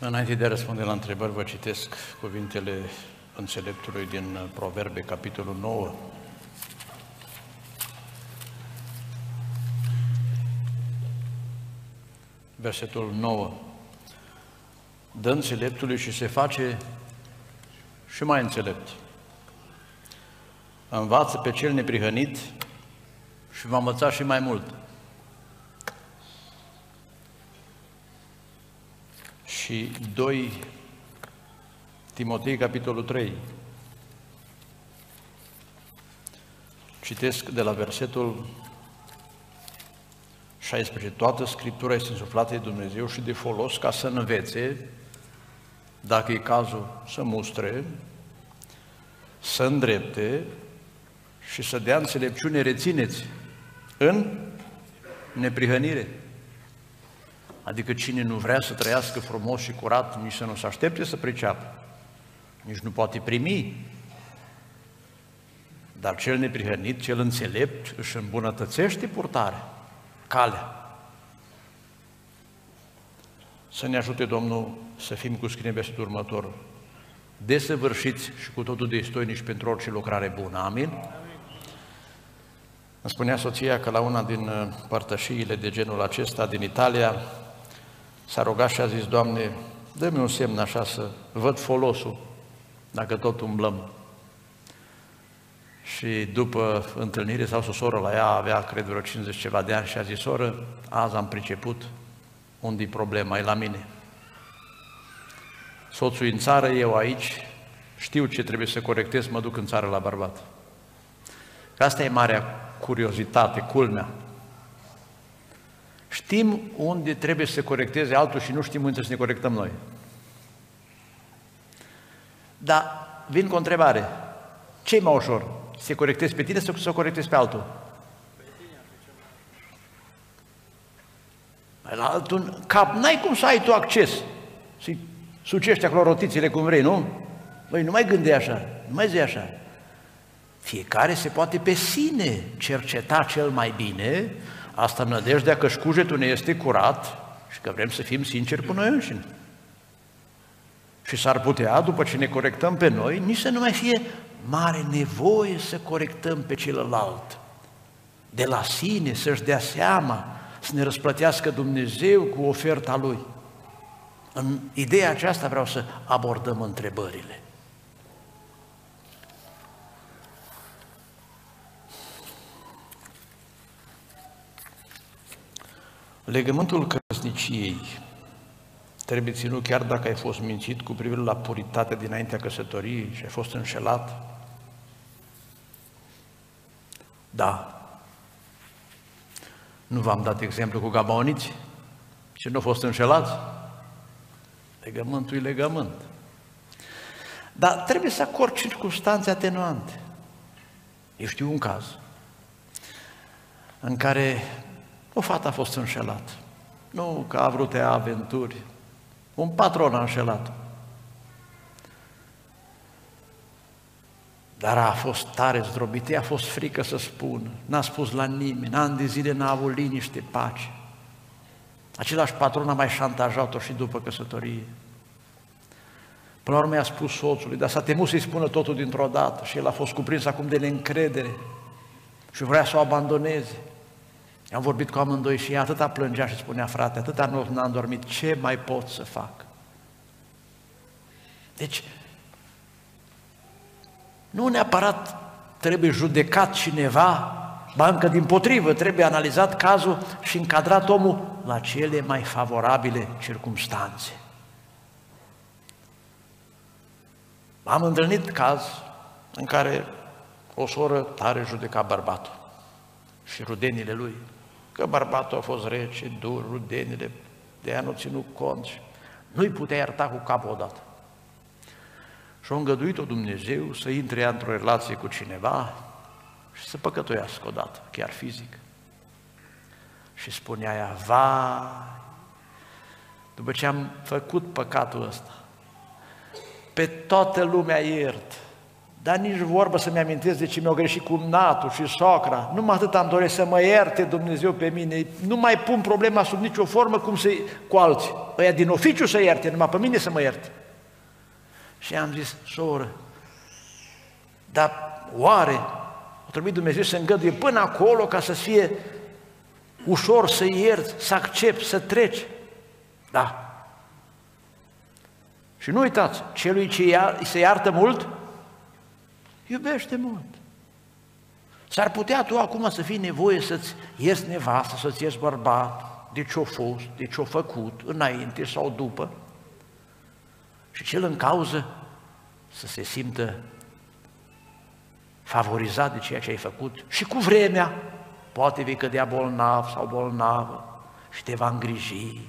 Înainte de a răspunde la întrebări, vă citesc cuvintele înțeleptului din Proverbe, capitolul 9. Versetul 9. Dă înțeleptului și se face și mai înțelept. Învață pe cel neprihănit și va învăța și mai mult. Și 2 Timotei, capitolul 3. Citesc de la versetul 16. Toată Scriptura este însuflată de Dumnezeu și de folos ca să învețe, dacă e cazul, să mustre, să îndrepte și să dea înțelepciune, rețineți, în neprihănire. Adică cine nu vrea să trăiască frumos și curat, nici să nu se aștepte să priceapă, nici nu poate primi. Dar cel neprihănit, cel înțelept, își îmbunătățește purtarea, calea. Să ne ajute Domnul să fim cu scrie versetul următor, desăvârșiți și cu totul destoinici pentru orice lucrare bună. Amin? Îmi spunea soția că la una din uh, părtășiile de genul acesta din Italia s-a rugat și a zis, Doamne, dă-mi un semn așa să văd folosul, dacă tot umblăm. Și după întâlnire sau o soră la ea, avea, cred, vreo 50 ceva de ani și a zis, soră, azi am priceput unde e problema, e la mine. Soțul în țară, eu aici, știu ce trebuie să corectez, mă duc în țară la bărbat. Asta e marea curiozitate, culmea. Știm unde trebuie să se corecteze altul și nu știm unde să ne corectăm noi. Dar vin cu o întrebare. ce e mai ușor? Să se corectezi pe tine sau să o corectezi pe altul? La altul cap, n-ai cum să ai tu acces. Să sucești acolo rotițele cum vrei, nu? Băi, nu mai gândeai așa, nu mai zi așa. Fiecare se poate pe sine cerceta cel mai bine, asta nădejdea că șcujetul ne este curat și că vrem să fim sinceri cu noi înșine. Și s-ar putea, după ce ne corectăm pe noi, nici să nu mai fie mare nevoie să corectăm pe celălalt. De la sine să-și dea seama, să ne răsplătească Dumnezeu cu oferta Lui. În ideea aceasta vreau să abordăm întrebările. Legământul căsniciei trebuie ținut chiar dacă ai fost mințit cu privire la puritate dinaintea căsătoriei și ai fost înșelat? Da. Nu v-am dat exemplu cu gabaoniți și nu au fost înșelați? Legământul e legământ. Dar trebuie să acord circunstanțe atenuante. Eu știu un caz în care o fată a fost înșelată. Nu că a vrut ea aventuri. Un patron a înșelat. Dar a fost tare zdrobit, a fost frică să spună, n-a spus la nimeni, ani de zile n-a avut liniște, pace. Același patron a mai șantajat-o și după căsătorie. Până la urmă i-a spus soțului, dar s-a temut să-i spună totul dintr-o dată și el a fost cuprins acum de neîncredere și vrea să o abandoneze. Am vorbit cu amândoi și ea atâta plângea și spunea, frate, atâta nu n-am dormit, ce mai pot să fac? Deci, nu neapărat trebuie judecat cineva, ba încă din potrivă, trebuie analizat cazul și încadrat omul la cele mai favorabile circumstanțe. Am întâlnit caz în care o soră tare judeca bărbatul și rudenile lui că bărbatul a fost rece, dur, rudenile, de aia nu ținut cont și nu-i putea ierta cu capul odată. Și a îngăduit-o Dumnezeu să intre într-o relație cu cineva și să păcătuiască odată, chiar fizic. Și spunea ea, vai, după ce am făcut păcatul ăsta, pe toată lumea iert, dar nici vorbă să-mi amintesc de ce mi-au greșit cu natul și socra. Numai atât am doresc să mă ierte Dumnezeu pe mine. Nu mai pun problema sub nicio formă cum să cu alții. Ăia din oficiu să ierte, numai pe mine să mă ierte. Și am zis, soră, dar oare a trebuit Dumnezeu să îngăduie până acolo ca să fie ușor să ierți, să accepti, să treci? Da. Și nu uitați, celui ce ia, se iartă mult, iubește mult. S-ar putea tu acum să fii nevoie să-ți ierți nevastă, să-ți ierți bărbat, de ce-o fost, de ce-o făcut, înainte sau după. Și cel în cauză să se simtă favorizat de ceea ce ai făcut și cu vremea poate vei cădea bolnav sau bolnavă și te va îngriji,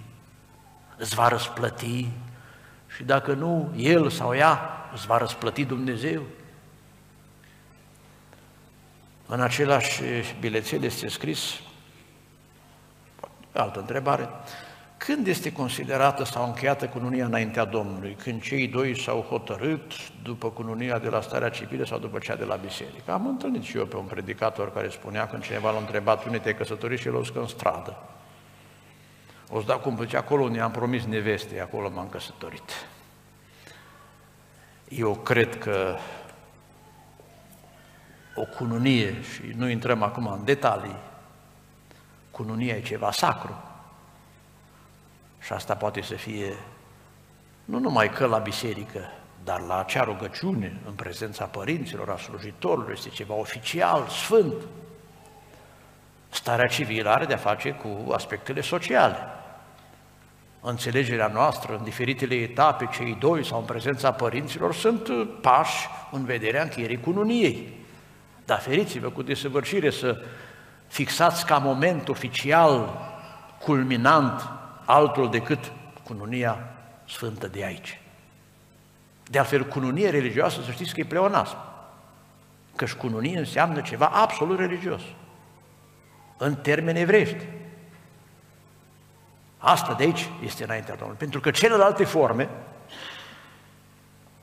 îți va răsplăti și dacă nu, el sau ea îți va răsplăti Dumnezeu. În același bilețel este scris, altă întrebare, când este considerată sau încheiată cununia înaintea Domnului? Când cei doi s-au hotărât după cununia de la starea civilă sau după cea de la biserică? Am întâlnit și eu pe un predicator care spunea când cineva l-a întrebat unde te-ai căsătorit și el o în stradă. O să dau cum zice, acolo unde am promis neveste, acolo m-am căsătorit. Eu cred că o cununie, și nu intrăm acum în detalii, cununia e ceva sacru. Și asta poate să fie nu numai că la biserică, dar la acea rugăciune, în prezența părinților, a slujitorilor, este ceva oficial, sfânt. Starea civilă are de-a face cu aspectele sociale înțelegerea noastră în diferitele etape, cei doi sau în prezența părinților, sunt pași în vederea încheierii cununiei. Dar feriți-vă cu desăvârșire să fixați ca moment oficial, culminant, altul decât cununia sfântă de aici. De altfel, cununie religioasă, să știți că e pleonasm. Căci cununie înseamnă ceva absolut religios. În termeni evrești. Asta de aici este înaintea Domnului. Pentru că celelalte forme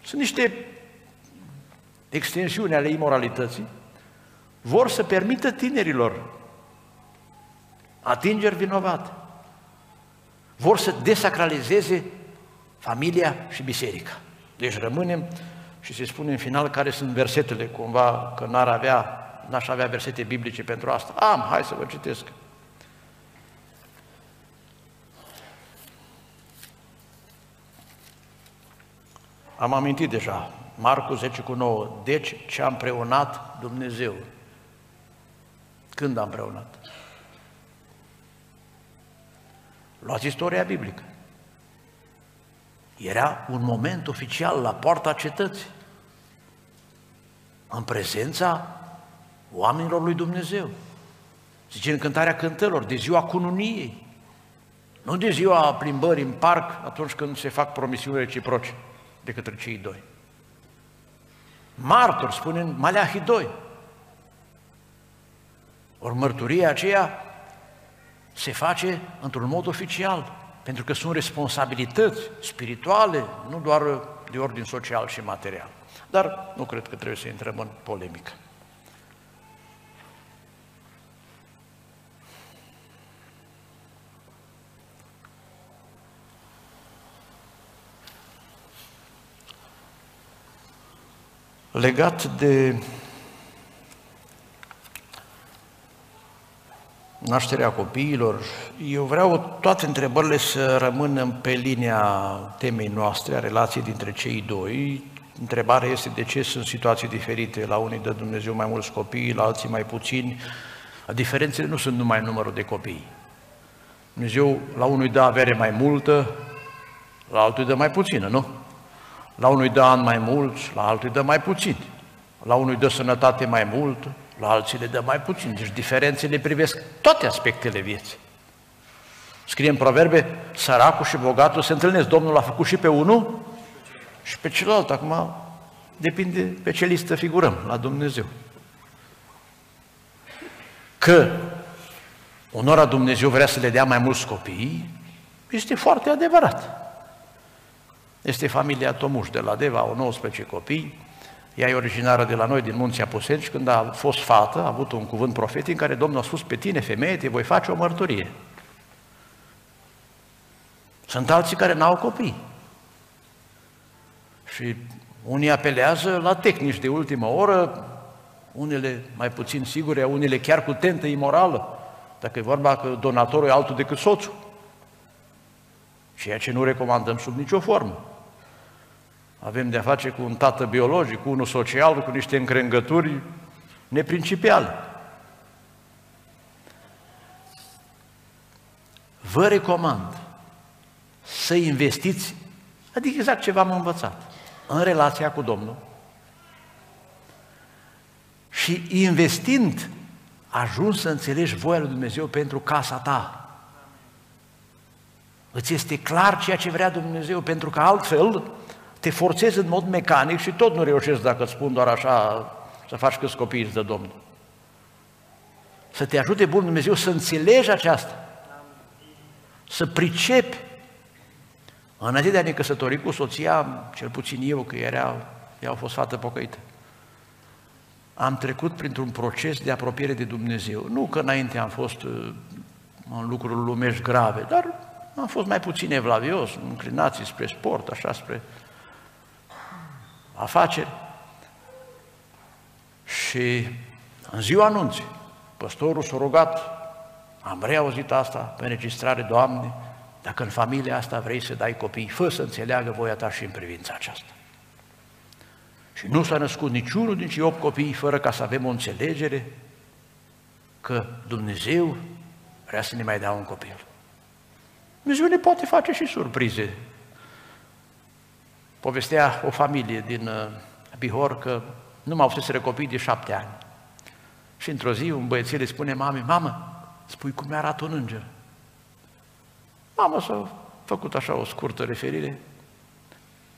sunt niște extensiuni ale imoralității, vor să permită tinerilor atingeri vinovate. Vor să desacralizeze familia și biserica. Deci rămânem și se spune în final care sunt versetele, cumva că n-ar avea, n-aș avea versete biblice pentru asta. Am, hai să vă citesc. Am amintit deja, Marcu 10 cu 9, deci ce am preunat Dumnezeu. Când am preunat? Luați istoria biblică. Era un moment oficial la poarta cetății, în prezența oamenilor lui Dumnezeu. Zice în cântarea cântărilor, de ziua cununiei, nu de ziua plimbării în parc atunci când se fac promisiuni reciproce de către cei doi. Martor, spune în Maleahi 2. Ori mărturia aceea se face într-un mod oficial, pentru că sunt responsabilități spirituale, nu doar de ordin social și material. Dar nu cred că trebuie să intrăm în polemică. legat de nașterea copiilor, eu vreau toate întrebările să rămână pe linia temei noastre, a relației dintre cei doi. Întrebarea este de ce sunt situații diferite, la unii dă Dumnezeu mai mulți copii, la alții mai puțini. Diferențele nu sunt numai numărul de copii. Dumnezeu la unui dă avere mai multă, la altul dă mai puțină, nu? La unui dă ani mai mulți, la altul dă mai puțin. La unui dă sănătate mai mult, la alții le dă mai puțin. Deci diferențele privesc toate aspectele vieții. Scrie în proverbe, săracul și bogatul se întâlnesc. Domnul a făcut și pe unul și pe celălalt. Acum depinde pe ce listă figurăm la Dumnezeu. Că unora Dumnezeu vrea să le dea mai mulți copii, este foarte adevărat. Este familia Tomuș de la Deva, au 19 copii, Ea e originară de la noi, din Munții Apuseni, și când a fost fată, a avut un cuvânt profetic în care Domnul a spus pe tine, femeie, te voi face o mărturie. Sunt alții care n-au copii. Și unii apelează la tehnici de ultimă oră, unele mai puțin sigure, unele chiar cu tentă imorală, dacă e vorba că donatorul e altul decât soțul. Ceea ce nu recomandăm sub nicio formă. Avem de-a face cu un tată biologic, cu unul social, cu niște încrengături neprincipiale. Vă recomand să investiți, adică exact ce v-am învățat, în relația cu Domnul și investind ajungi să înțelegi voia lui Dumnezeu pentru casa ta. Îți este clar ceea ce vrea Dumnezeu, pentru că altfel te forțezi în mod mecanic și tot nu reușești dacă îți spun doar așa să faci câți copii de Domnul. Să te ajute Bun Dumnezeu să înțelegi aceasta, să pricepi. Înainte de a ne căsători cu soția, cel puțin eu, că era, ea a fost fată pocăită, am trecut printr-un proces de apropiere de Dumnezeu. Nu că înainte am fost uh, în lucruri lumești grave, dar am fost mai puțin evlavios, înclinații spre sport, așa, spre afaceri. Și în ziua anunții, păstorul s-a rugat, am reauzit asta pe înregistrare, Doamne, dacă în familia asta vrei să dai copii, fă să înțeleagă voia ta și în privința aceasta. Și nu s-a născut niciunul din cei opt copii fără ca să avem o înțelegere că Dumnezeu vrea să ne mai dea un copil. Dumnezeu ne poate face și surprize. Povestea o familie din uh, Bihor că nu m-au fusese copii de șapte ani. Și într-o zi un băiețel îi spune mamei, mamă, spui cum arată un înger. Mama s-a făcut așa o scurtă referire,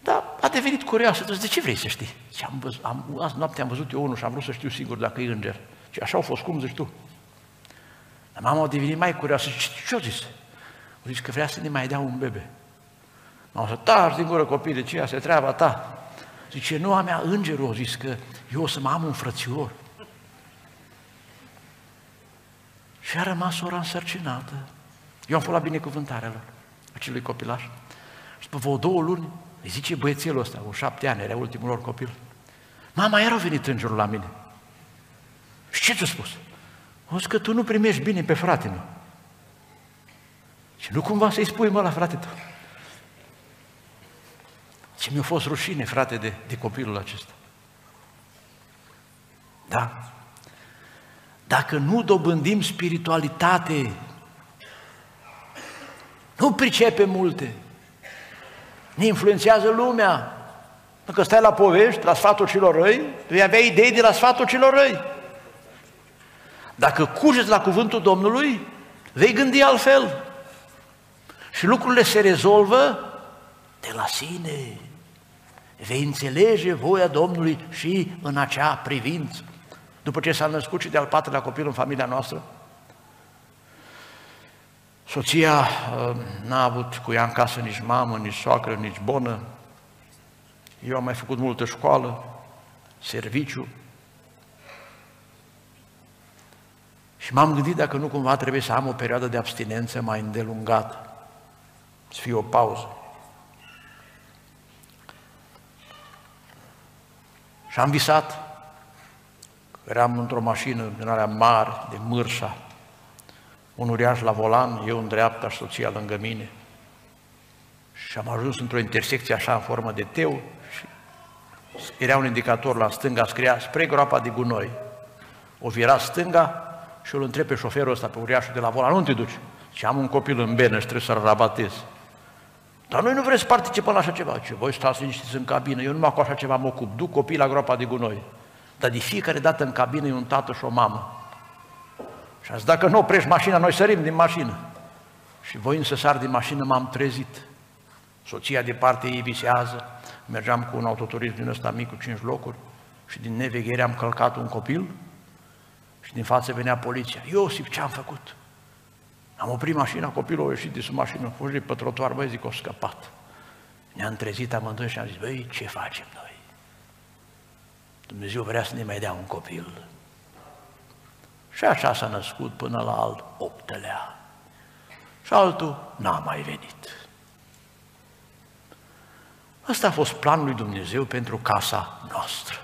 dar a devenit curioasă, de ce vrei să știi? Și am văzut, am, azi noapte am văzut eu unul și am vrut să știu sigur dacă e înger. Și așa au fost, cum zici tu? Dar mama a devenit mai curioasă și ce-o zis? A zis că vrea să ne mai dea un bebe. M-am zis, taci din gură copii, de ce asta treaba ta? Zice, nu a mea, îngerul a zis că eu o să mă am un frățior. Și a rămas ora însărcinată. Eu am fost la binecuvântarea lor, acelui copilaș. Și după vreo două luni, îi zice băiețelul ăsta, cu șapte ani, era ultimul lor copil. Mama, iar a venit îngerul la mine. Și ce ți-a spus? O zis că tu nu primești bine pe frate meu. Și nu cumva să-i spui, mă, la frate tău. Ce mi-a fost rușine, frate, de, de copilul acesta. Da? Dacă nu dobândim spiritualitate, nu pricepe multe, ne influențează lumea. Dacă stai la povești, la sfatul celor răi, vei avea idei de la sfatul celor răi. Dacă cugeți la cuvântul Domnului, vei gândi altfel. Și lucrurile se rezolvă de la sine. Vei înțelege voia Domnului și în acea privință. După ce s-a născut și de-al patrulea copil în familia noastră, Soția uh, n-a avut cu ea în casă nici mamă, nici soacră, nici bonă. Eu am mai făcut multă școală, serviciu. Și m-am gândit dacă nu cumva trebuie să am o perioadă de abstinență mai îndelungată, să fie o pauză. Și am visat, eram într-o mașină din alea mari, de mârșa, un uriaș la volan, eu în dreapta și soția lângă mine. Și am ajuns într-o intersecție așa în formă de teu și era un indicator la stânga, scria spre groapa de gunoi. O vira stânga și îl întreb pe șoferul ăsta, pe uriașul de la volan, nu te duci? Și am un copil în benă și trebuie să-l rabatez. Dar noi nu vrem să participăm la așa ceva. Ce voi stați liniștiți în cabină, eu numai cu așa ceva mă ocup. Duc copii la groapa de gunoi. Dar de fiecare dată în cabină e un tată și o mamă. Și azi, dacă nu oprești mașina, noi sărim din mașină. Și voi să sar din mașină, m-am trezit. Soția de parte ei visează, mergeam cu un autoturism din ăsta mic cu cinci locuri și din neveghere am călcat un copil și din față venea poliția. Iosif, ce am făcut? Am oprit mașina, copilul a ieșit de sub mașină, a de pe trotuar, băi, zic, o scăpat. Ne-am trezit amândoi și am zis, băi, ce facem noi? Dumnezeu vrea să ne mai dea un copil. Și așa s-a născut până la al optelea. Și altul n-a mai venit. Ăsta a fost planul lui Dumnezeu pentru casa noastră.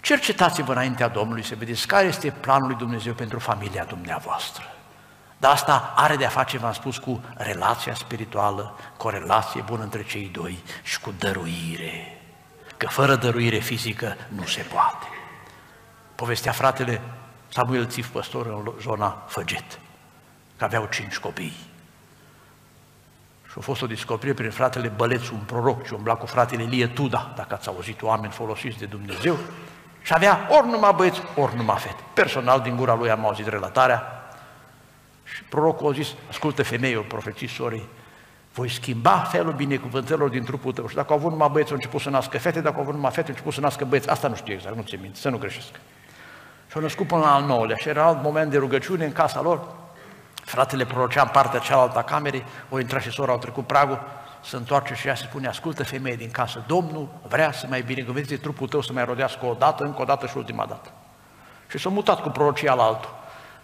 Cercetați-vă înaintea Domnului să vedeți care este planul lui Dumnezeu pentru familia dumneavoastră. Dar asta are de-a face, v-am spus, cu relația spirituală, cu o relație bună între cei doi și cu dăruire. Că fără dăruire fizică nu se poate. Povestea fratele Samuel Țif, păstor în zona Făget, că aveau cinci copii. Și a fost o descoperire prin fratele Bălețu, un proroc, ce umbla cu fratele Elie Tuda, dacă ați auzit oameni folosiți de Dumnezeu, și avea ori numai băieți, ori numai fete. Personal, din gura lui am auzit relatarea, și prorocul a zis, ascultă femeie, profeții sorii, voi schimba felul binecuvântărilor din trupul tău. Și dacă au avut numai băieți, au început să nască fete, dacă au avut numai fete, au început să nască băieți. Asta nu știu exact, nu ți minte, să nu greșesc. Și au născut până la al nouălea și era alt moment de rugăciune în casa lor. Fratele prorocea în partea cealaltă a camerei, o intra și sora, au trecut pragul, se întoarce și ea se spune, ascultă femeie din casă, Domnul vrea să mai binecuvânteze trupul tău să mai rodească o dată, încă o dată și ultima dată. Și s-a mutat cu prorocia la altul.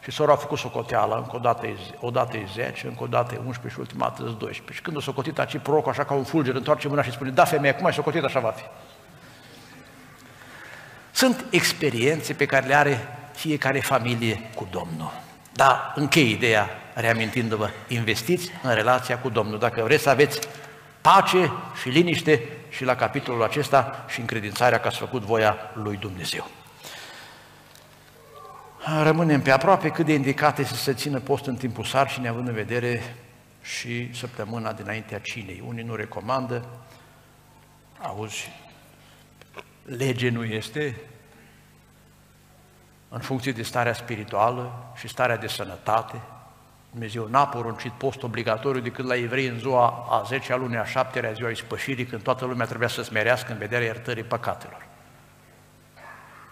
Și sora a făcut socoteală, încă o dată e, o dată e 10, încă o dată e 11 și ultima dată e 12. Și când a socotit aci prorocul așa ca un fulger, întoarce mâna și spune, da femeie, cum ai socotit, așa va fi. Sunt experiențe pe care le are fiecare familie cu Domnul. Dar închei ideea reamintindu-vă, investiți în relația cu Domnul. Dacă vreți să aveți pace și liniște și la capitolul acesta și încredințarea că ați făcut voia lui Dumnezeu. Rămânem pe aproape cât de indicate să se țină post în timpul sarcinii, având în vedere și săptămâna dinaintea cinei. Unii nu recomandă, auzi, lege nu este, în funcție de starea spirituală și starea de sănătate. Dumnezeu n-a poruncit post obligatoriu decât la evrei în ziua a 10 a lunii a 7 a ziua ispășirii, când toată lumea trebuia să smerească în vederea iertării păcatelor.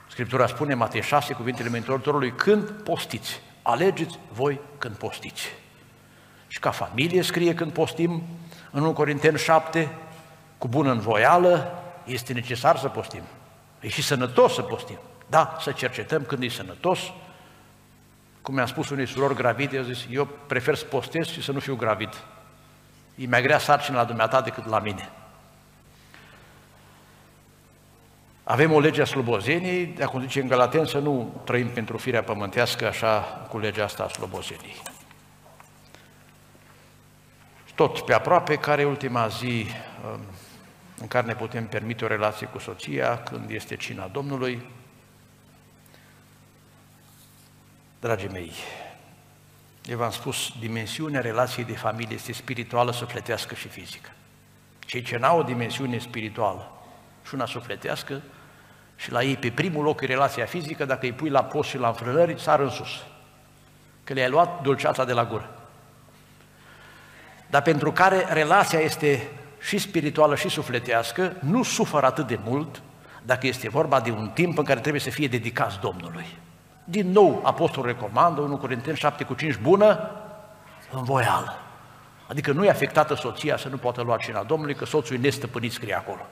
Scriptura spune, Matei 6, cuvintele Mântuitorului, când postiți, alegeți voi când postiți. Și ca familie scrie când postim, în 1 Corinteni 7, cu bună învoială, este necesar să postim. E și sănătos să postim. Da, să cercetăm când e sănătos. Cum mi-a spus unei surori gravide, eu zis, eu prefer să postez și să nu fiu gravid. E mai grea sarcină la dumneata decât la mine. Avem o lege a slobozeniei, de acum zice în Galaten să nu trăim pentru firea pământească așa cu legea asta a slobozeniei. Tot pe aproape, care e ultima zi um, în care ne putem permite o relație cu soția, când este cina Domnului. Dragii mei, eu v-am spus, dimensiunea relației de familie este spirituală, sufletească și fizică. Cei ce n-au o dimensiune spirituală și una sufletească, și la ei pe primul loc e relația fizică, dacă îi pui la post și la înfrânări, sar în sus. Că le-ai luat dulceața de la gură. Dar pentru care relația este și spirituală și sufletească, nu suferă atât de mult dacă este vorba de un timp în care trebuie să fie dedicați Domnului. Din nou, Apostolul recomandă, 1 Corinteni 7 cu 5, bună învoială. Adică nu e afectată soția să nu poată lua cina Domnului, că soțul e nestăpânit, scrie acolo.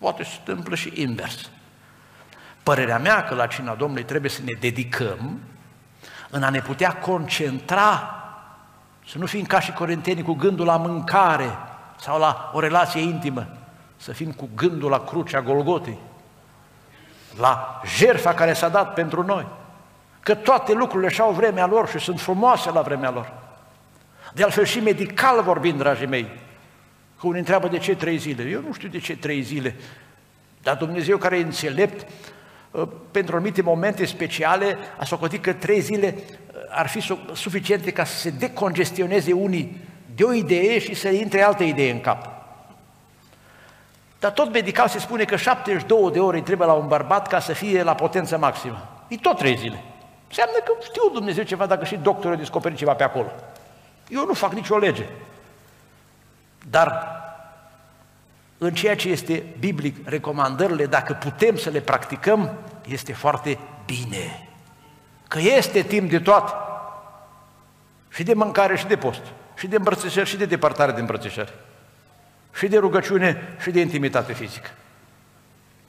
Poate se întâmplă și invers. Părerea mea că la cina Domnului trebuie să ne dedicăm în a ne putea concentra, să nu fim ca și corintenii cu gândul la mâncare sau la o relație intimă, să fim cu gândul la crucea Golgotei, la jertfa care s-a dat pentru noi. Că toate lucrurile și-au vremea lor și sunt frumoase la vremea lor. De altfel și medical vorbind, dragii mei, Că unii întreabă de ce trei zile. Eu nu știu de ce trei zile, dar Dumnezeu care e înțelept, ă, pentru anumite momente speciale, a socotit că trei zile ă, ar fi suficiente ca să se decongestioneze unii de o idee și să intre altă idee în cap. Dar tot medical se spune că 72 de ore trebuie la un bărbat ca să fie la potență maximă. E tot trei zile. Înseamnă că știu Dumnezeu ceva dacă și doctorul a descoperit ceva pe acolo. Eu nu fac nicio lege. Dar în ceea ce este biblic, recomandările, dacă putem să le practicăm, este foarte bine. Că este timp de toate. Și de mâncare și de post. Și de îmbrățișări și de departare de îmbrățișări. Și de rugăciune și de intimitate fizică.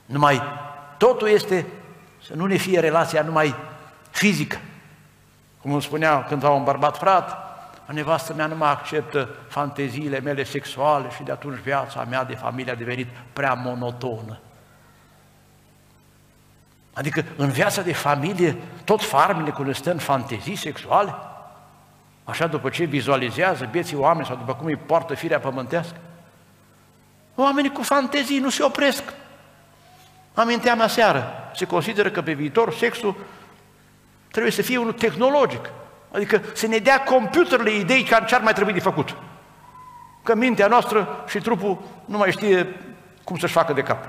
Numai totul este să nu ne fie relația numai fizică. Cum îmi spunea cândva un bărbat, frate, nevastă mea nu mă acceptă fanteziile mele sexuale și de atunci viața mea de familie a devenit prea monotonă. Adică în viața de familie tot farmele când stă în fantezii sexuale, așa după ce vizualizează vieții oameni sau după cum îi poartă firea pământească. Oamenii cu fantezii nu se opresc. Aminteam aseară, se consideră că pe viitor sexul trebuie să fie unul tehnologic. Adică să ne dea computerele idei ca ce ar mai trebui de făcut. Că mintea noastră și trupul nu mai știe cum să-și facă de cap.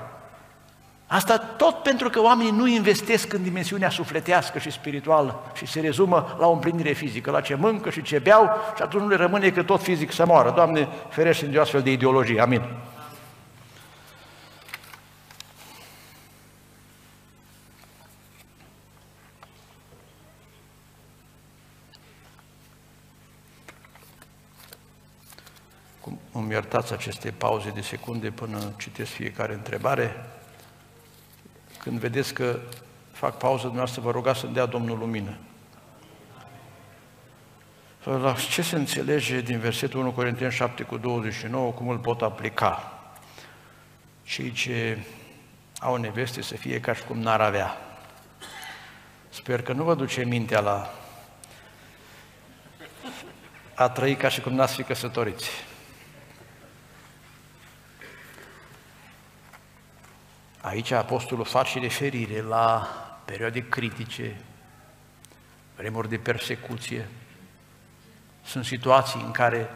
Asta tot pentru că oamenii nu investesc în dimensiunea sufletească și spirituală și se rezumă la o împlinire fizică, la ce mâncă și ce beau și atunci nu le rămâne că tot fizic să moară. Doamne, ferește de o astfel de ideologie. Amin. Îmi iertați aceste pauze de secunde până citesc fiecare întrebare. Când vedeți că fac pauză, dumneavoastră vă rugați să-mi dea Domnul lumină. La ce se înțelege din versetul 1 Corinteni 7 cu 29, cum îl pot aplica? Cei ce au neveste să fie ca și cum n-ar avea. Sper că nu vă duce mintea la a trăi ca și cum n-ați fi căsătoriți. Aici apostolul face referire la perioade critice, vremuri de persecuție. Sunt situații în care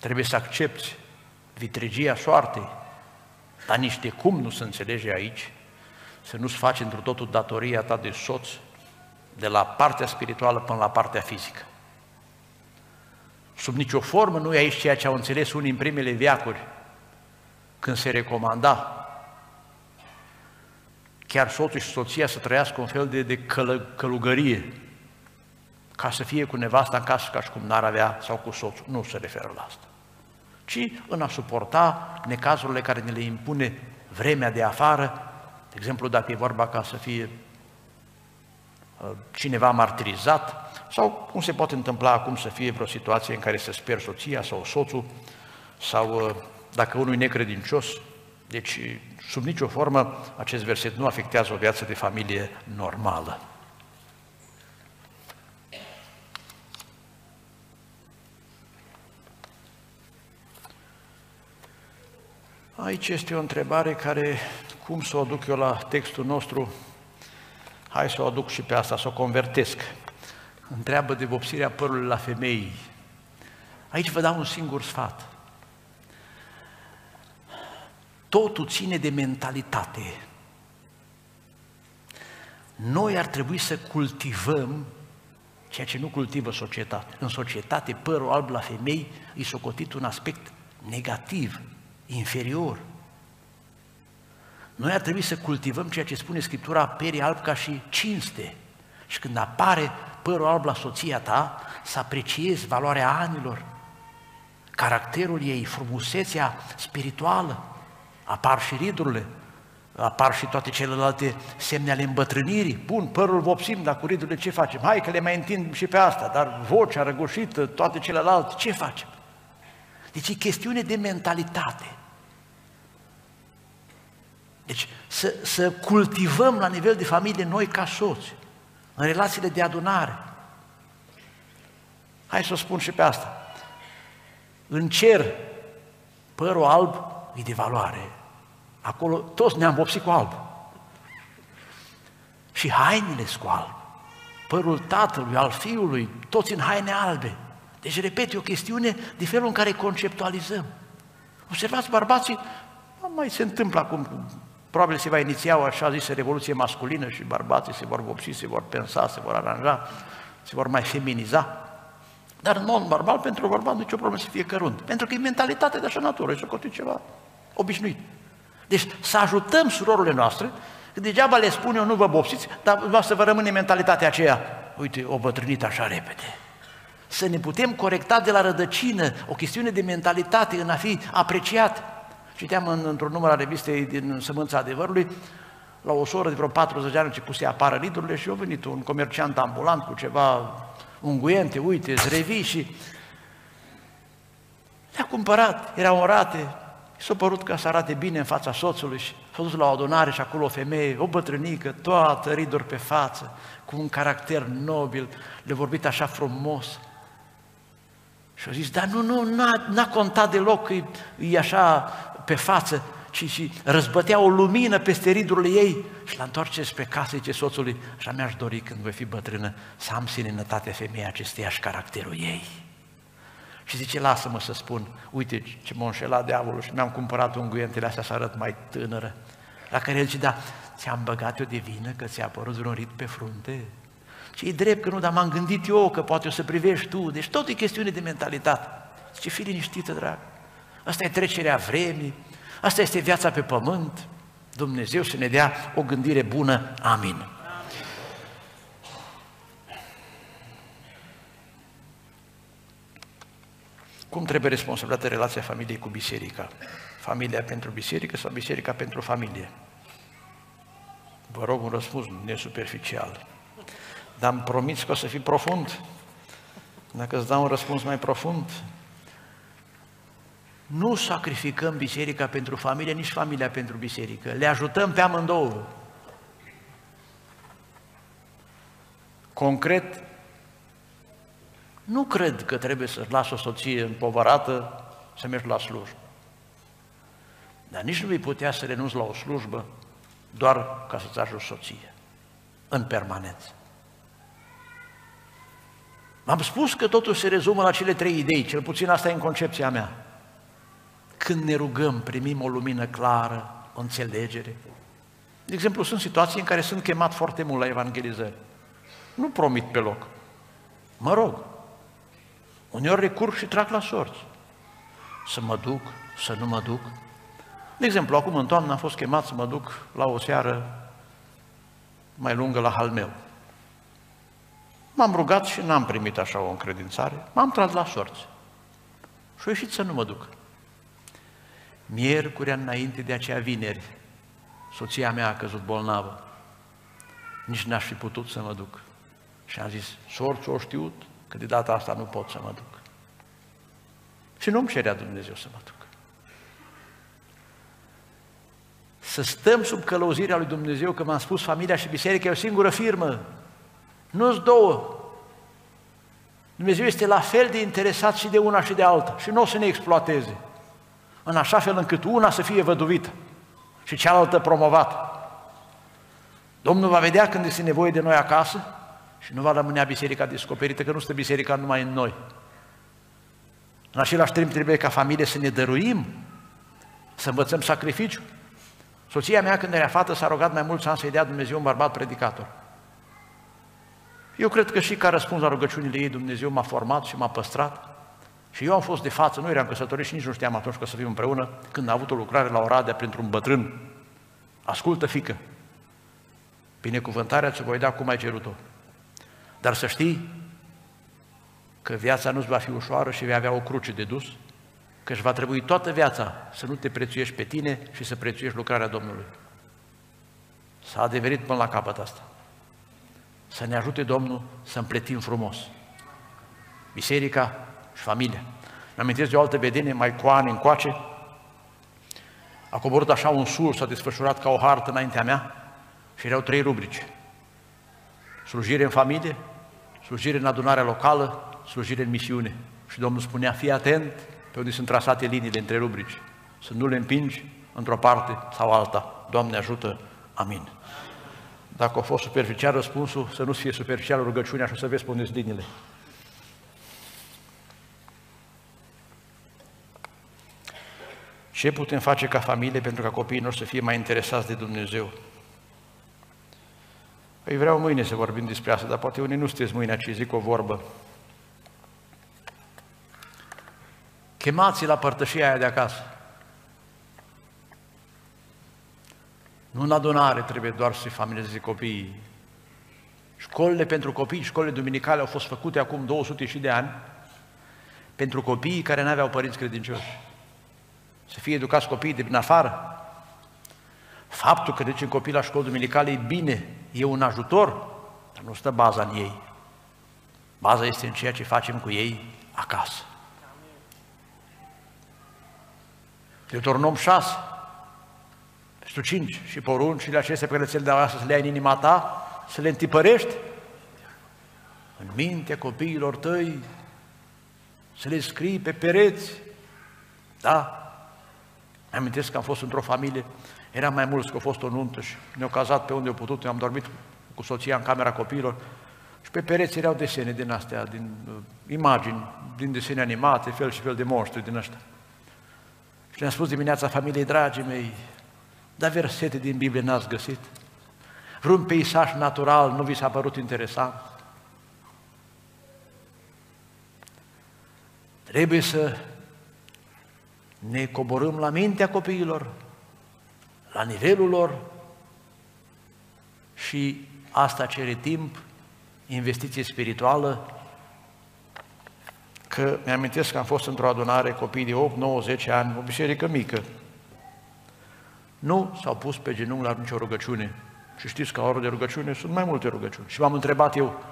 trebuie să accepti vitregia soartei, dar nici de cum nu se înțelege aici să nu-ți faci într totul datoria ta de soț, de la partea spirituală până la partea fizică. Sub nicio formă nu e aici ceea ce au înțeles unii în primele viacuri, când se recomanda chiar soțul și soția să trăiască un fel de, de călă, călugărie, ca să fie cu nevasta în casă ca și cum n-ar avea, sau cu soțul. Nu se referă la asta. Ci în a suporta necazurile care ne le impune vremea de afară, de exemplu, dacă e vorba ca să fie uh, cineva martirizat, sau cum se poate întâmpla acum să fie vreo situație în care să sper soția sau soțul, sau uh, dacă unul e necredincios, deci sub nicio formă acest verset nu afectează o viață de familie normală. Aici este o întrebare care, cum să o aduc eu la textul nostru, hai să o aduc și pe asta, să o convertesc. Întreabă de vopsirea părului la femei. Aici vă dau un singur sfat. Totul ține de mentalitate. Noi ar trebui să cultivăm ceea ce nu cultivă societatea. În societate, părul alb la femei e socotit un aspect negativ, inferior. Noi ar trebui să cultivăm ceea ce spune Scriptura, perii alb ca și cinste. Și când apare părul alb la soția ta, să apreciezi valoarea anilor, caracterul ei, frumusețea spirituală, apar și ridurile, apar și toate celelalte semne ale îmbătrânirii. Bun, părul vopsim, dar cu ridurile ce facem? Hai că le mai întind și pe asta, dar vocea răgușită, toate celelalte, ce facem? Deci e chestiune de mentalitate. Deci să, să cultivăm la nivel de familie noi ca soți, în relațiile de adunare. Hai să o spun și pe asta. În cer, părul alb e de valoare. Acolo toți ne-am vopsit cu alb. Și hainele cu alb. Părul tatălui, al fiului, toți în haine albe. Deci, repet, e o chestiune de felul în care conceptualizăm. Observați, bărbații, mai se întâmplă acum, probabil se va iniția o așa zisă revoluție masculină și bărbații se vor vopsi, se vor pensa, se vor aranja, se vor mai feminiza. Dar în mod normal, pentru bărbat nicio problemă să fie cărunt. Pentru că e mentalitatea de așa natură, e socotit ceva obișnuit. Deci să ajutăm surorile noastre, că degeaba le spun eu nu vă bopsiți, dar va să vă rămâne mentalitatea aceea, uite, o bătrânit așa repede. Să ne putem corecta de la rădăcină o chestiune de mentalitate în a fi apreciat. Citeam în, într-un număr al revistei din Sămânța Adevărului, la o soră de vreo 40 de ani început să apară lidurile și a venit un comerciant ambulant cu ceva unguente, uite, zrevi și le-a cumpărat, erau orate, s-a părut că să arate bine în fața soțului și s-a dus la o adunare și acolo o femeie, o bătrânică, toată riduri pe față, cu un caracter nobil, le vorbit așa frumos. Și a zis, dar nu, nu, n-a, n-a contat deloc că e, e așa pe față, și, și răzbătea o lumină peste ridurile ei și la întoarce spre casă, zice soțului, așa mi-aș dori când voi fi bătrână să am seninătatea femeia acesteia și caracterul ei. Și zice, lasă-mă să spun, uite ce m-a înșelat diavolul și mi-am cumpărat unguientele astea să arăt mai tânără. La care el zice, da, ți-am băgat eu de vină că ți-a apărut vreun rit pe frunte? Și e drept că nu, dar m-am gândit eu că poate o să privești tu. Deci tot e chestiune de mentalitate. Ce fi liniștită, drag. Asta e trecerea vremii, asta este viața pe pământ. Dumnezeu să ne dea o gândire bună. Amin. Cum trebuie responsabilitatea relația familiei cu biserica? Familia pentru biserică sau biserica pentru familie? Vă rog un răspuns nesuperficial. Dar îmi promis că o să fii profund. Dacă îți dau un răspuns mai profund, nu sacrificăm biserica pentru familie, nici familia pentru biserică. Le ajutăm pe amândouă. Concret, nu cred că trebuie să-ți las o soție împovărată să mergi la slujbă. Dar nici nu vei putea să renunți la o slujbă doar ca să-ți ajungi soție, în permanență. am spus că totul se rezumă la cele trei idei, cel puțin asta e în concepția mea. Când ne rugăm, primim o lumină clară, o înțelegere. De exemplu, sunt situații în care sunt chemat foarte mult la evangelizări. Nu promit pe loc. Mă rog, Uneori recurg și trag la sorți. Să mă duc, să nu mă duc. De exemplu, acum în toamnă am fost chemat să mă duc la o seară mai lungă la hal meu. M-am rugat și n-am primit așa o încredințare. M-am tras la sorți. Și ieșit să nu mă duc. Miercurea înainte de aceea vineri, soția mea a căzut bolnavă. Nici n-aș fi putut să mă duc. Și am zis, sorți o știut, că de data asta nu pot să mă duc. Și nu-mi cerea Dumnezeu să mă duc. Să stăm sub călăuzirea lui Dumnezeu, că m-am spus, familia și biserica e o singură firmă, nu-s două. Dumnezeu este la fel de interesat și de una și de alta și nu o să ne exploateze, în așa fel încât una să fie văduvită și cealaltă promovată. Domnul va vedea când este nevoie de noi acasă și nu va rămânea biserica descoperită, că nu stă biserica numai în noi. În același timp trebuie ca familie să ne dăruim, să învățăm sacrificiu. Soția mea când era fată s-a rugat mai mulți ani să-i dea Dumnezeu un bărbat predicator. Eu cred că și ca răspuns la rugăciunile ei Dumnezeu m-a format și m-a păstrat. Și eu am fost de față, nu eram căsătorit și nici nu știam atunci că să fim împreună, când a avut o lucrare la Oradea pentru un bătrân. Ascultă, fică, binecuvântarea ți voi da cum ai cerut-o. Dar să știi că viața nu-ți va fi ușoară și vei avea o cruce de dus, că își va trebui toată viața să nu te prețuiești pe tine și să prețuiești lucrarea Domnului. S-a adeverit până la capăt asta. Să ne ajute Domnul să împletim frumos. Biserica și familia. Mă amintesc de o altă vedenie, mai cu ani încoace, a coborât așa un sul, s-a desfășurat ca o hartă înaintea mea și erau trei rubrici. Slujire în familie, slujire în adunarea locală, slujire în misiune. Și Domnul spunea, fii atent pe unde sunt trasate liniile între rubrici, să nu le împingi într-o parte sau alta. Doamne ajută, amin. Dacă a fost superficial răspunsul, să nu fie superficial rugăciunea și să vezi pe unde sunt liniile. Ce putem face ca familie pentru ca copiii noștri să fie mai interesați de Dumnezeu? Păi vreau mâine să vorbim despre asta, dar poate unii nu sunteți mâine, ci zic o vorbă. Chemați la părtășia aia de acasă. Nu în adunare trebuie doar să-i familizeze copiii. Școlile pentru copii, școlile duminicale au fost făcute acum 200 și de ani pentru copiii care nu aveau părinți credincioși. Să fie educați copiii de din afară? Faptul că ducem copii la școli duminicale e bine, e un ajutor, dar nu stă baza în ei. Baza este în ceea ce facem cu ei acasă. Deuteronom 6, versetul 5 și poruncile acestea pe care ți le dau să le ai în inima ta, să le întipărești în mintea copiilor tăi, să le scrii pe pereți. Da, mi amintesc că am fost într-o familie, eram mai mulți că a fost o nuntă și ne-au cazat pe unde au putut, ne-am dormit cu soția în camera copiilor și pe pereți erau desene din astea, din uh, imagini, din desene animate, fel și fel de monștri din ăștia. Și le-am spus dimineața familiei, dragii mei, dar versete din Biblie n-ați găsit? Vreun peisaj natural nu vi s-a părut interesant? Trebuie să ne coborâm la mintea copiilor, la nivelul lor și asta cere timp, investiție spirituală, că mi-amintesc că am fost într-o adunare copii de 8, 9, 10 ani, o biserică mică. Nu s-au pus pe genunchi la nicio rugăciune. Și știți că la oră de rugăciune sunt mai multe rugăciuni. Și m-am întrebat eu,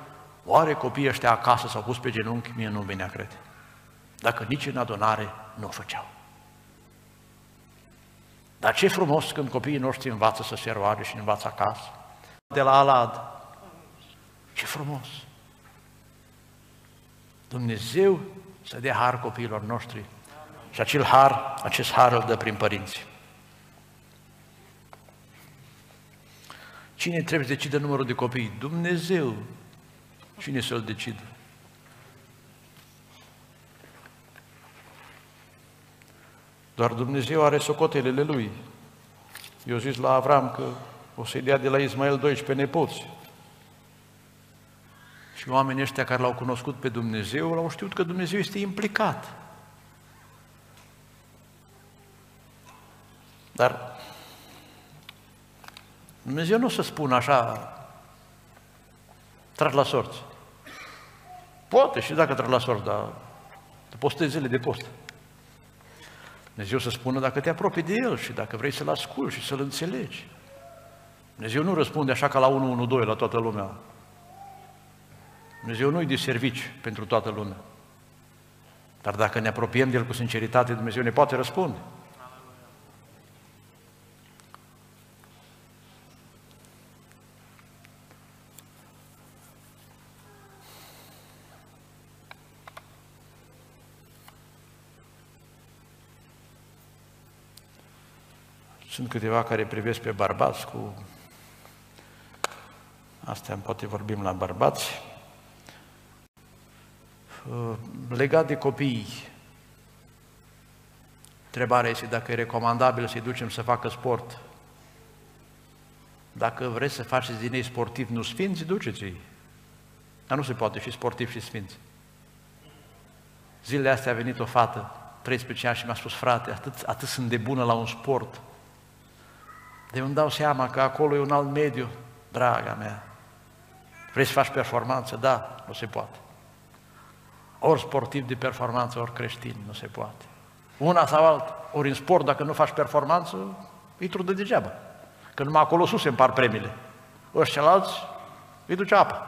oare copiii ăștia acasă s-au pus pe genunchi? Mie nu venea crede. Dacă nici în adunare nu o făceau. Dar ce frumos când copiii noștri învață să se roage și învață acasă. De la Alad. Ce frumos! Dumnezeu să dea har copiilor noștri. Și acel har, acest har îl dă prin părinți. Cine trebuie să decide numărul de copii? Dumnezeu. Cine să-l decidă? Doar Dumnezeu are socotelele lui. Eu zis la Avram că o să-i dea de la Ismael 12 nepoți. Și oamenii ăștia care l-au cunoscut pe Dumnezeu, l-au știut că Dumnezeu este implicat. Dar Dumnezeu nu o să spună așa, trag la sorți. Poate și dacă trag la sorți, dar postezi zile de post. Dumnezeu să spună dacă te apropii de El și dacă vrei să-L asculți și să-L înțelegi. Dumnezeu nu răspunde așa ca la 112 la toată lumea. Dumnezeu nu-i de servici pentru toată lumea. Dar dacă ne apropiem de El cu sinceritate, Dumnezeu ne poate răspunde. Sunt câteva care privesc pe bărbați cu... Astea poate vorbim la bărbați. Uh, legat de copii, întrebarea este dacă e recomandabil să-i ducem să facă sport. Dacă vreți să faceți din ei sportiv nu sfinți, duceți-i. Dar nu se poate fi sportiv și sfinți. Zilele astea a venit o fată, 13 ani, și mi-a spus, frate, atât, atât sunt de bună la un sport, de îmi dau seama că acolo e un alt mediu, draga mea. Vrei să faci performanță? Da, nu se poate. Ori sportiv de performanță, ori creștin, nu se poate. Una sau alta, ori în sport, dacă nu faci performanță, îi trudă degeaba. Că numai acolo sus se împar premiile. Ăștia cealalți îi duce apă.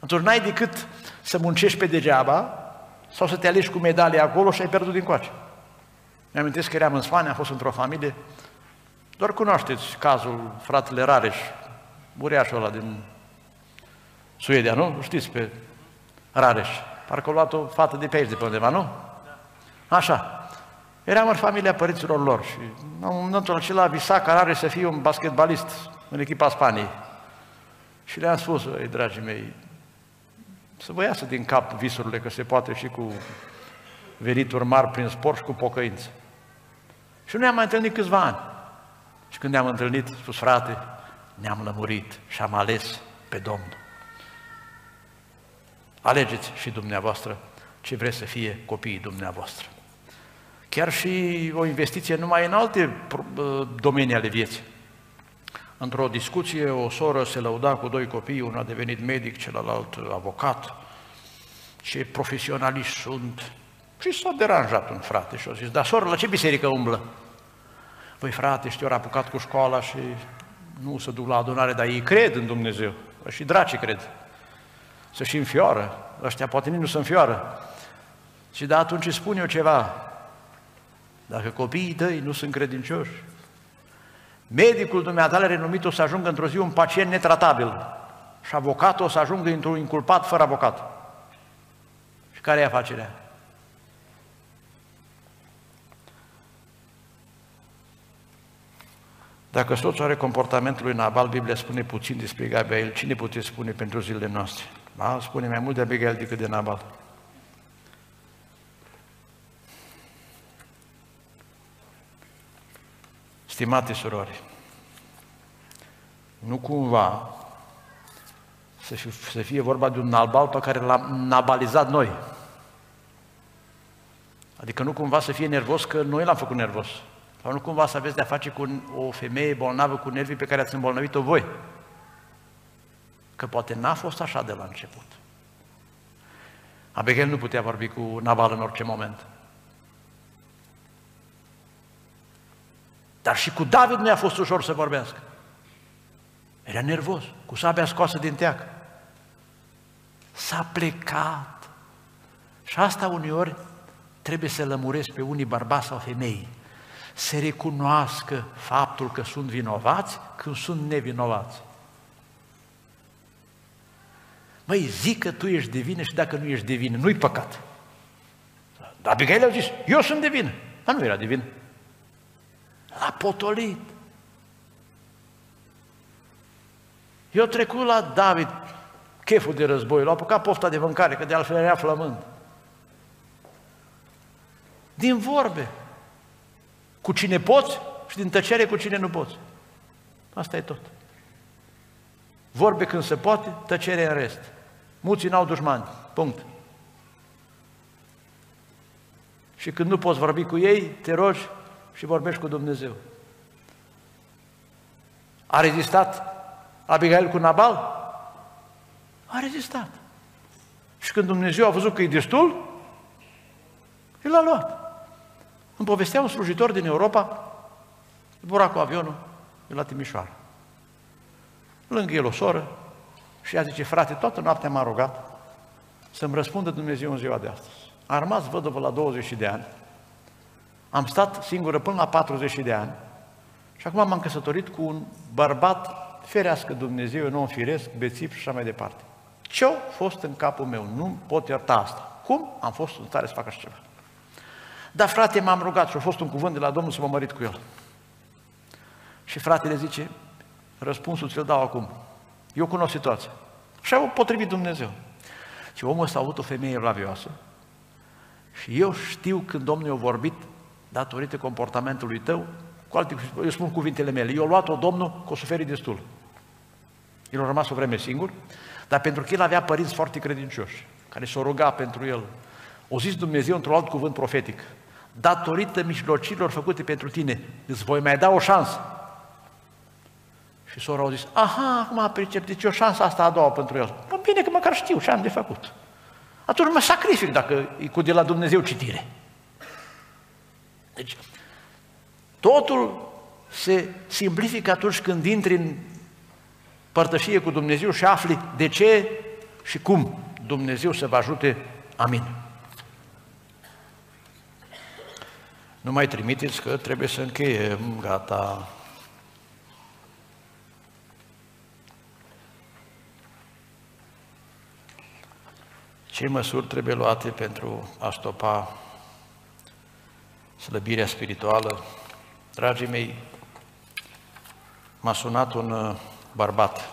Atunci n-ai decât să muncești pe degeaba sau să te alegi cu medalie acolo și ai pierdut din coace. Mi-amintesc că eram în Spania, am fost într-o familie, doar cunoașteți cazul fratele Rareș, buriașul ăla din Suedia, nu? Știți pe Rareș. Parcă a luat o fată de pe aici, de pe undeva, nu? Așa. Eram în familia părinților lor și în momentul acela visa ca Rareș să fie un basketbalist în echipa Spaniei. Și le-am spus, ei, dragii mei, să vă iasă din cap visurile că se poate și cu venituri mari prin sport și cu pocăință. Și ne-am mai întâlnit câțiva ani. Și când ne-am întâlnit, spus, frate, ne-am lămurit și am ales pe Domnul. Alegeți și dumneavoastră ce vreți să fie copiii dumneavoastră. Chiar și o investiție numai în alte domenii ale vieții. Într-o discuție, o soră se lăuda cu doi copii, unul a devenit medic, celălalt avocat. Ce profesionaliști sunt, Și s-a deranjat un frate și a zis, dar soră, la ce biserică umblă? Păi frate, știu, ori apucat cu școala și nu se duc la adunare, dar ei cred în Dumnezeu. Și dracii cred. Să și înfioară. Ăștia poate nici nu se înfioară. Și da, atunci spun eu ceva. Dacă copiii tăi nu sunt credincioși, medicul dumneata renumit o să ajungă într-o zi un pacient netratabil și avocatul o să ajungă într-un inculpat fără avocat. Și care e afacerea? Dacă soțul are comportamentul lui Nabal, Biblia spune puțin despre Abigail, cine puteți spune pentru zilele noastre? Ba, spune mai mult de Abigail decât de Nabal. Stimate surori, nu cumva să fie, să fie vorba de un nabal pe care l-am nabalizat noi. Adică nu cumva să fie nervos că noi l-am făcut nervos. Sau nu cumva să aveți de-a face cu o femeie bolnavă cu nervii pe care ați îmbolnăvit-o voi. Că poate n-a fost așa de la început. Abigail nu putea vorbi cu Nabal în orice moment. Dar și cu David nu i-a fost ușor să vorbească. Era nervos, cu sabia scoasă din teac. S-a plecat. Și asta uneori trebuie să lămuresc pe unii bărbați sau femei. Să recunoască faptul că sunt vinovați când sunt nevinovați. Măi, zic că tu ești de vină și dacă nu ești de vină, nu-i păcat. Dar Abigail a zis, eu sunt de vină. Dar nu era de vină. L-a potolit. Eu trecut la David, cheful de război, l-a apucat pofta de mâncare, că de altfel era flămând. Din vorbe. Cu cine poți și din tăcere cu cine nu poți. Asta e tot. Vorbe când se poate, tăcere în rest. Muții n-au dușmani. Punct. Și când nu poți vorbi cu ei, te rogi și vorbești cu Dumnezeu. A rezistat Abigail cu Nabal? A rezistat. Și când Dumnezeu a văzut că e destul, el l-a luat. Îmi povestea un slujitor din Europa, zbura cu avionul de la Timișoara. Lângă el o soră și ea zice, frate, toată noaptea m-a rugat să-mi răspundă Dumnezeu în ziua de astăzi. A rămas văduvă la 20 de ani, am stat singură până la 40 de ani și acum m-am căsătorit cu un bărbat, ferească Dumnezeu, nu firesc, bețiv și așa mai departe. Ce-a fost în capul meu? Nu pot ierta asta. Cum? Am fost în stare să fac așa ceva. Dar frate, m-am rugat și a fost un cuvânt de la Domnul să mă mărit cu el. Și fratele zice, răspunsul ți-l dau acum. Eu cunosc situația. Și au potrivit Dumnezeu. Și omul ăsta a avut o femeie ravioasă și eu știu când Domnul i-a vorbit datorită comportamentului tău, cu alte, eu spun cuvintele mele, eu luat-o Domnul că o suferit destul. El a rămas o vreme singur, dar pentru că el avea părinți foarte credincioși, care s-au rugat pentru el, o zis Dumnezeu într-un alt cuvânt profetic, datorită mijlocilor făcute pentru tine, îți voi mai da o șansă. Și sora au zis, aha, acum a pricep, deci o șansă asta a doua pentru el. Mă, bine că măcar știu ce am de făcut. Atunci mă sacrific dacă e cu de la Dumnezeu citire. Deci, totul se simplifică atunci când intri în părtășie cu Dumnezeu și afli de ce și cum Dumnezeu să vă ajute. Amin. Nu mai trimiteți că trebuie să încheiem, gata. Ce măsuri trebuie luate pentru a stopa slăbirea spirituală. Dragii mei, m-a sunat un uh, bărbat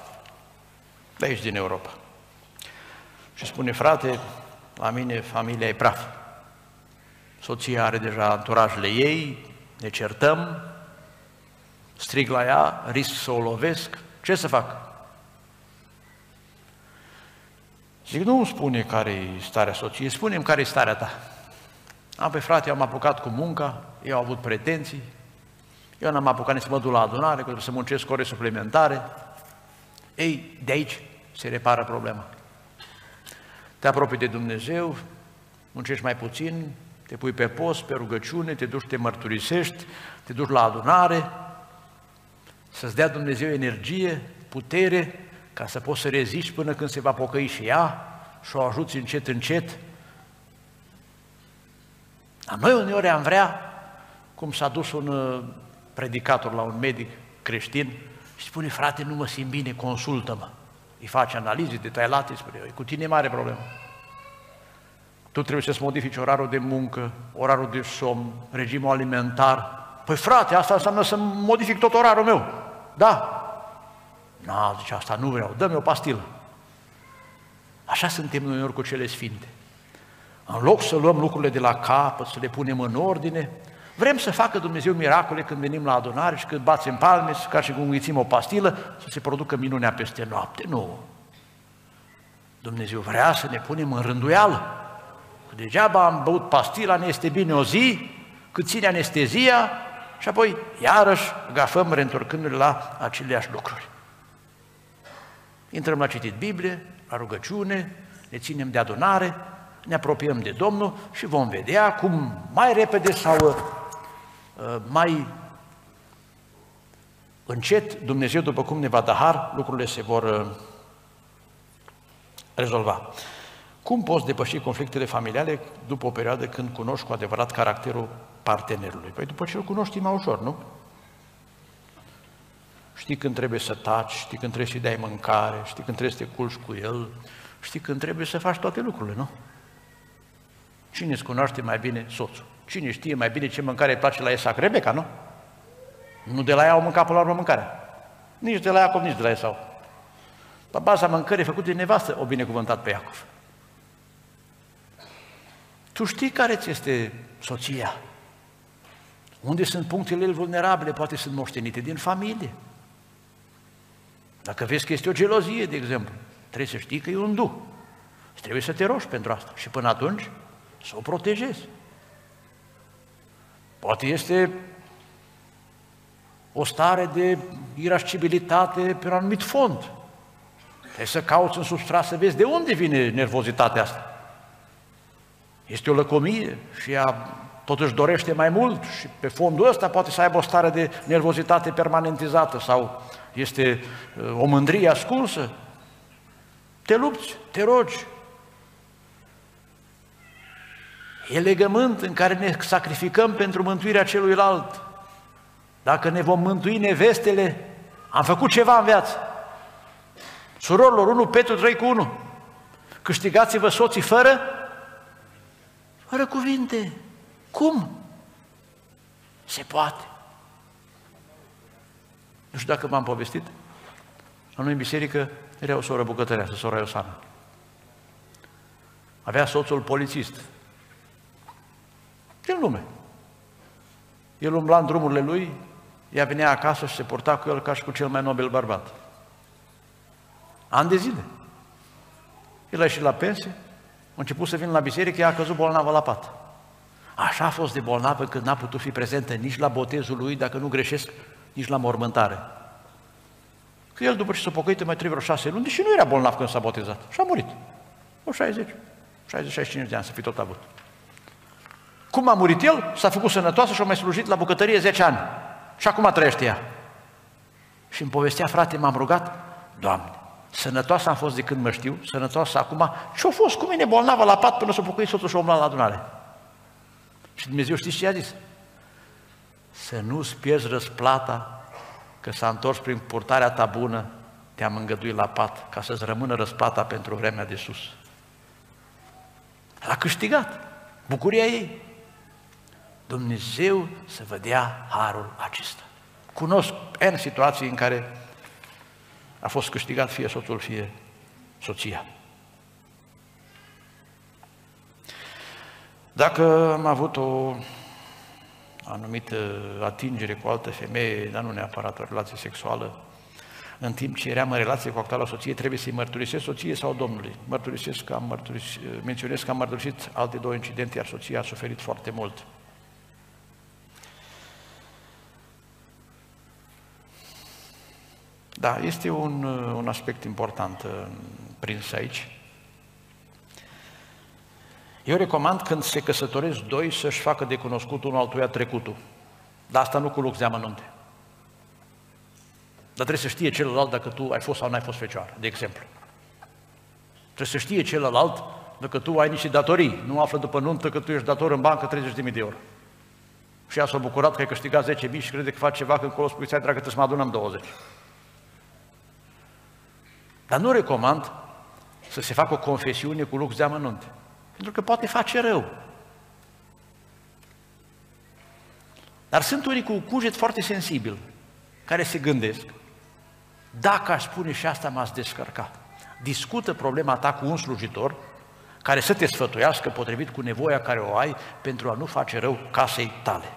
de aici din Europa și spune, frate, la mine familia e praf. Soția are deja anturajele ei, ne certăm, strig la ea, risc să o lovesc, ce să fac? Zic, nu spune care e starea soției, spune care e starea ta. Am pe frate, eu am apucat cu munca, eu am avut pretenții, eu n-am apucat nici să mă duc la adunare, că trebuie să muncesc ore suplimentare. Ei, de aici se repară problema. Te apropii de Dumnezeu, muncești mai puțin, te pui pe post, pe rugăciune, te duci, te mărturisești, te duci la adunare, să-ți dea Dumnezeu energie, putere, ca să poți să reziști până când se va pocăi și ea și o ajuți încet, încet. Dar noi uneori am vrea, cum s-a dus un uh, predicator la un medic creștin și spune, frate, nu mă simt bine, consultă-mă. Îi face analize detaliate, spune, e cu tine e mare problemă. Tu trebuie să-ți modifici orarul de muncă, orarul de somn, regimul alimentar. Păi frate, asta înseamnă să modific tot orarul meu. Da. Nu, zice, asta nu vreau, dă-mi o pastilă. Așa suntem noi ori cu cele sfinte. În loc să luăm lucrurile de la capăt, să le punem în ordine, vrem să facă Dumnezeu miracole când venim la adunare și când bațem palme, ca și cum înghițim o pastilă, să se producă minunea peste noapte. Nu. Dumnezeu vrea să ne punem în rânduială. Că degeaba am băut pastila, ne este bine o zi, cât ține anestezia și apoi iarăși gafăm reîntorcându-ne la aceleași lucruri. Intrăm la citit Biblie, la rugăciune, ne ținem de adunare, ne apropiem de Domnul și vom vedea cum mai repede sau uh, mai încet Dumnezeu, după cum ne va da har, lucrurile se vor uh, rezolva. Cum poți depăși conflictele familiale după o perioadă când cunoști cu adevărat caracterul partenerului? Păi după ce îl cunoști mai ușor, nu? Știi când trebuie să taci, știi când trebuie să-i dai mâncare, știi când trebuie să te culci cu el, știi când trebuie să faci toate lucrurile, nu? Cine îți cunoaște mai bine soțul? Cine știe mai bine ce mâncare îi place la Isaac? Rebecca, nu? Nu de la ea au mâncat până la urmă mâncare. Nici de la Iacov, nici de la Esau. Pe baza mâncării făcute de nevastă o binecuvântat pe Iacov. Tu știi care ți este soția? Unde sunt punctele vulnerabile? Poate sunt moștenite din familie. Dacă vezi că este o gelozie, de exemplu, trebuie să știi că e un duh. Și trebuie să te rogi pentru asta. Și până atunci să o protejezi. Poate este o stare de irascibilitate pe un anumit fond. Trebuie să cauți în substrat să vezi de unde vine nervozitatea asta. Este o lăcomie și ea totuși dorește mai mult și pe fondul ăsta poate să aibă o stare de nervozitate permanentizată sau este uh, o mândrie ascunsă. Te lupți, te rogi. E legământ în care ne sacrificăm pentru mântuirea celuilalt. Dacă ne vom mântui nevestele, am făcut ceva în viață. Surorilor, 1 Petru 3 cu 1. Câștigați-vă soții fără fără cuvinte. Cum? Se poate. Nu știu dacă m-am povestit. La noi în biserică era o soră bucătăreasă, sora Iosana. Avea soțul polițist. Ce nume? El umbla în drumurile lui, ea venea acasă și se porta cu el ca și cu cel mai nobil bărbat. An de zile. El a ieșit la pensie, a început să vină la biserică, ea a căzut bolnavă la pat. Așa a fost de bolnavă că n-a putut fi prezentă nici la botezul lui, dacă nu greșesc, nici la mormântare. Că el, după ce s-a pocăit, mai trebuie vreo șase luni, deși nu era bolnav când s-a botezat. Și a murit. O 60, 60-65 de ani să fi tot avut. Cum a murit el? S-a făcut sănătoasă și a mai slujit la bucătărie 10 ani. Și acum trăiește ea. Și îmi povestea, frate, m-am rugat, Doamne, sănătoasă am fost de când mă știu, sănătoasă acum, ce-a fost cu mine bolnavă la pat până s-a pocăit soțul și la adunare. Și Dumnezeu știți ce a zis? Să nu-ți pierzi răsplata că s-a întors prin purtarea ta bună, te-am îngăduit la pat, ca să-ți rămână răsplata pentru vremea de sus. L-a câștigat. Bucuria ei. Dumnezeu să vă dea harul acesta. Cunosc N situații în care a fost câștigat fie soțul, fie soția. Dacă am avut o anumită atingere cu o altă femeie, dar nu neapărat o relație sexuală, în timp ce eram în relație cu actuala soție, trebuie să-i mărturisesc soție sau Domnului. Mărturisesc că am mărturisit, menționez că am mărturisit alte două incidente, iar soția a suferit foarte mult. Da, este un, un aspect important uh, prins aici. Eu recomand când se căsătoresc doi să-și facă de cunoscut unul altuia trecutul. Dar asta nu cu lux de amănunte. Dar trebuie să știe celălalt dacă tu ai fost sau n-ai fost fecioară, de exemplu. Trebuie să știe celălalt dacă tu ai niște datorii. Nu află după nuntă că tu ești dator în bancă 30.000 de euro. Și ea s-a bucurat că ai câștigat 10.000 și crede că faci ceva când acolo spui, dragă, trebuie să mă adunăm 20. Dar nu recomand să se facă o confesiune cu lux de amănunte. Pentru că poate face rău. Dar sunt unii cu cuget foarte sensibil, care se gândesc, dacă aș spune și asta m-ați descărcat. Discută problema ta cu un slujitor care să te sfătuiască potrivit cu nevoia care o ai pentru a nu face rău casei tale.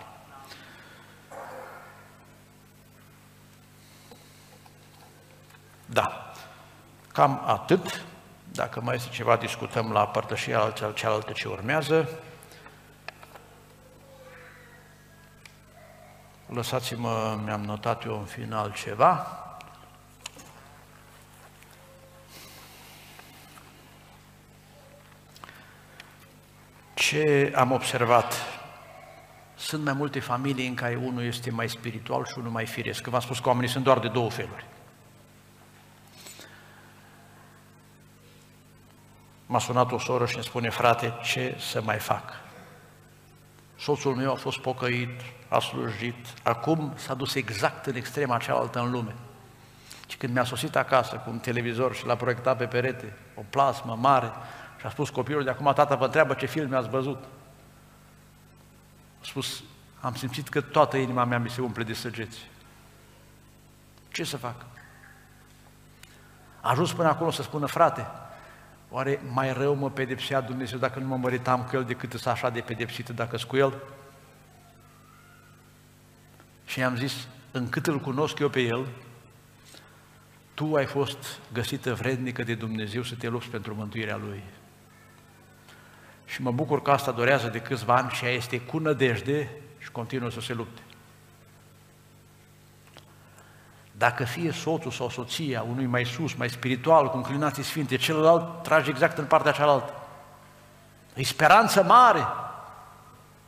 Da, cam atât. Dacă mai este ceva, discutăm la părtășia cealaltă ce urmează. Lăsați-mă, mi-am notat eu în final ceva. Ce am observat? Sunt mai multe familii în care unul este mai spiritual și unul mai firesc. V-am spus că oamenii sunt doar de două feluri. M-a sunat o soră și îmi spune, frate, ce să mai fac? Soțul meu a fost pocăit, a slujit, acum s-a dus exact în extrema cealaltă în lume. Și când mi-a sosit acasă cu un televizor și l-a proiectat pe perete, o plasmă mare, și a spus copilul de acum, tata, vă întreabă ce film mi-ați văzut. A spus, am simțit că toată inima mea mi se umple de săgeți. Ce să fac? A ajuns până acolo să spună, frate, oare mai rău mă pedepsea Dumnezeu dacă nu mă măritam cu El decât să așa de pedepsită dacă cu El? Și i-am zis, încât îl cunosc eu pe El, tu ai fost găsită vrednică de Dumnezeu să te lupți pentru mântuirea Lui. Și mă bucur că asta dorează de câțiva ani și ea este cu nădejde și continuă să se lupte. Dacă fie soțul sau soția unui mai sus, mai spiritual, cu înclinații sfinte, celălalt trage exact în partea cealaltă. E speranță mare.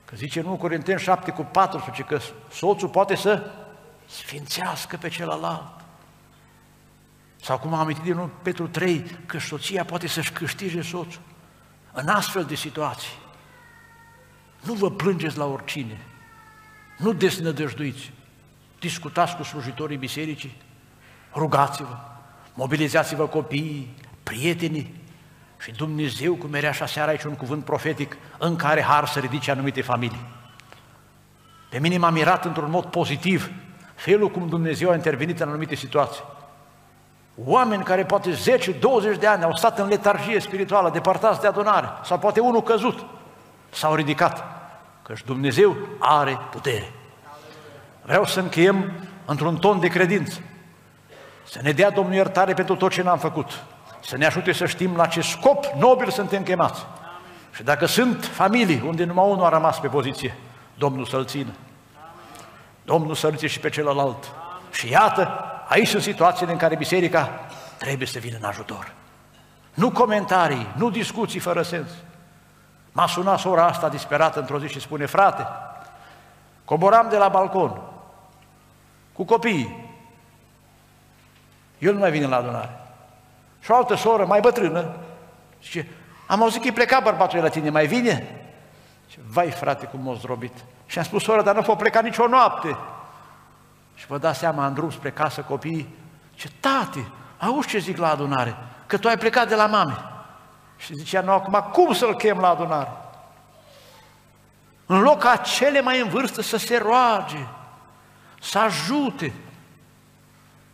Că zice în 1 Corinteni 7 cu 14 că soțul poate să sfințească pe celălalt. Sau cum am amintit din 1 Petru 3, că soția poate să-și câștige soțul. În astfel de situații, nu vă plângeți la oricine, nu desnădăjduiți, discutați cu slujitorii bisericii, rugați-vă, mobilizați-vă copiii, prietenii și Dumnezeu, cum era așa seara aici un cuvânt profetic, în care har să ridice anumite familii. Pe mine m-a mirat într-un mod pozitiv felul cum Dumnezeu a intervenit în anumite situații. Oameni care poate 10-20 de ani au stat în letargie spirituală, departați de adunare, sau poate unul căzut, s-au ridicat, căci Dumnezeu are putere. Vreau să încheiem într-un ton de credință. Să ne dea Domnul iertare pentru tot ce n-am făcut. Să ne ajute să știm la ce scop nobil suntem chemați. Și dacă sunt familii unde numai unul a rămas pe poziție, Domnul să-l țină. Domnul să-l și pe celălalt. Și iată, aici sunt situațiile în care biserica trebuie să vină în ajutor. Nu comentarii, nu discuții fără sens. M-a sunat sora asta disperată într-o zi și spune, frate, coboram de la balcon cu copiii. El nu mai vine la adunare. Și o altă soră, mai bătrână, zice, am auzit că e plecat bărbatul la tine, mai vine? Și vai frate cum m-a zdrobit. Și am spus, soră, dar nu pot pleca nicio noapte. Și vă dați seama, în drum spre casă copiii, ce tati, auzi ce zic la adunare, că tu ai plecat de la mame. Și zicea, nu, acum cum să-l chem la adunare? În loc ca cele mai în vârstă să se roage, să ajute,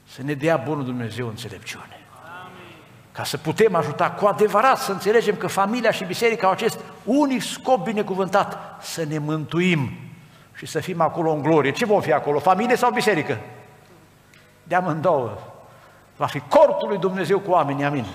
să ne dea Bunul Dumnezeu înțelepciune. Ca să putem ajuta cu adevărat, să înțelegem că familia și biserica au acest unic scop binecuvântat, să ne mântuim și să fim acolo în glorie. Ce vom fi acolo, familie sau biserică? De amândouă. Va fi cortul lui Dumnezeu cu oamenii, amin.